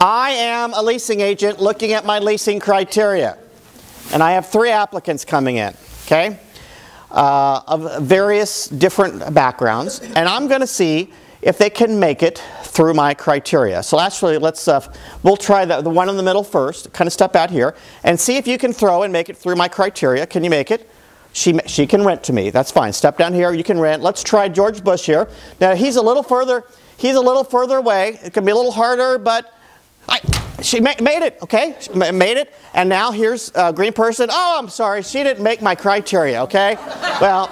I am a leasing agent looking at my leasing criteria. And I have three applicants coming in, okay? Uh, of various different backgrounds. And I'm going to see if they can make it through my criteria. So actually, let's, uh, we'll try the, the one in the middle first, kind of step out here, and see if you can throw and make it through my criteria. Can you make it? She, she can rent to me. That's fine. Step down here. You can rent. Let's try George Bush here. Now, he's a little further, he's a little further away. It can be a little harder, but I, she ma made it, okay? She made it. And now here's a green person. Oh, I'm sorry. She didn't make my criteria, okay? well,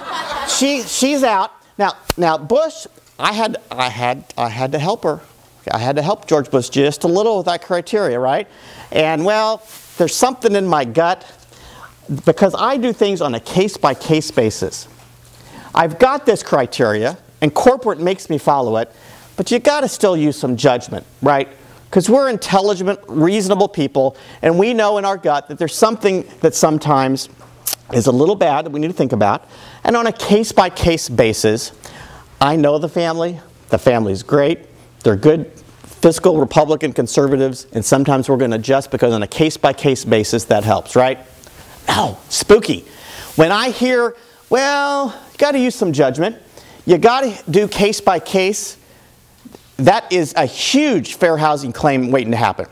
she, she's out. Now, now Bush, I had, I, had, I had to help her. I had to help George Bush just a little with that criteria, right? And well, there's something in my gut because I do things on a case-by-case basis. I've got this criteria, and corporate makes me follow it, but you got to still use some judgment, right? Because we're intelligent, reasonable people, and we know in our gut that there's something that sometimes is a little bad that we need to think about. And on a case-by-case basis, I know the family, the family's great, they're good fiscal Republican conservatives, and sometimes we're going to adjust because on a case-by-case basis that helps, right? Oh, spooky. When I hear, well, you got to use some judgment. You got to do case by case. That is a huge fair housing claim waiting to happen.